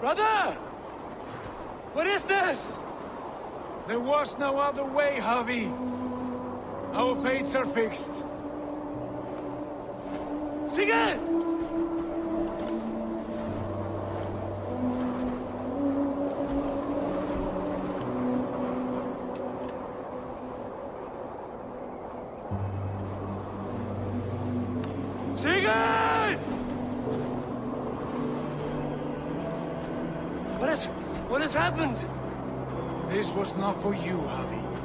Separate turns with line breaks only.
Brother! What is this? There was no other way, Havi. Our fates are fixed.
Sigurd! Sigurd! What has... what has happened?
This was not for you, Havi.